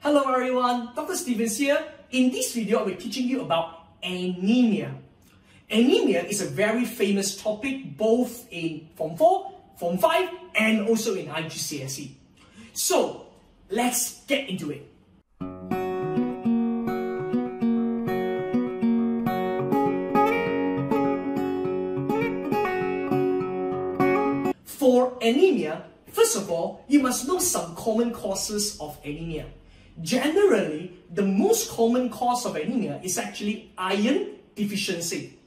Hello everyone, Dr. Stevens here. In this video, I'll be teaching you about anemia. Anemia is a very famous topic both in Form 4, Form 5 and also in IGCSE. So, let's get into it. For anemia, first of all, you must know some common causes of anemia. Generally, the most common cause of anemia is actually iron deficiency.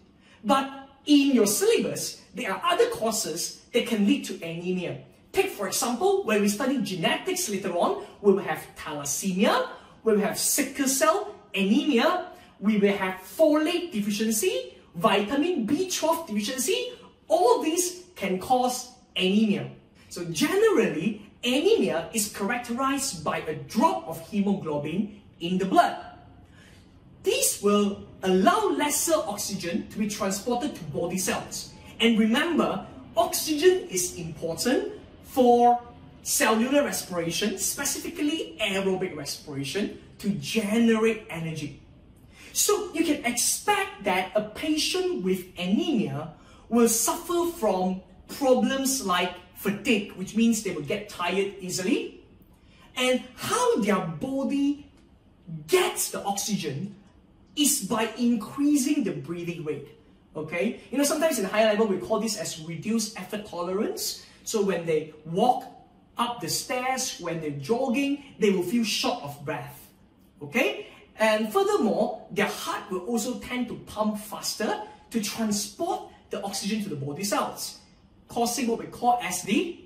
But in your syllabus, there are other causes that can lead to anemia. Take for example, when we study genetics later on, we will have thalassemia, we will have sickle cell anemia, we will have folate deficiency, vitamin B12 deficiency, all these can cause anemia. So generally, anemia is characterized by a drop of hemoglobin in the blood. This will allow lesser oxygen to be transported to body cells. And remember, oxygen is important for cellular respiration, specifically aerobic respiration, to generate energy. So you can expect that a patient with anemia will suffer from problems like fatigue, which means they will get tired easily, and how their body gets the oxygen is by increasing the breathing rate. Okay, you know, sometimes in higher level we call this as reduced effort tolerance. So when they walk up the stairs, when they're jogging, they will feel short of breath. Okay, and furthermore, their heart will also tend to pump faster to transport the oxygen to the body cells causing what we call as the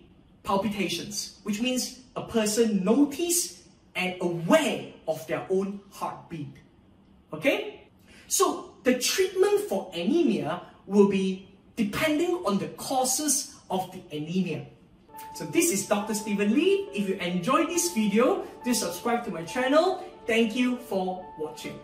palpitations, which means a person notice and aware of their own heartbeat. Okay? So the treatment for anemia will be depending on the causes of the anemia. So this is Dr. Steven Lee. If you enjoyed this video, do subscribe to my channel. Thank you for watching.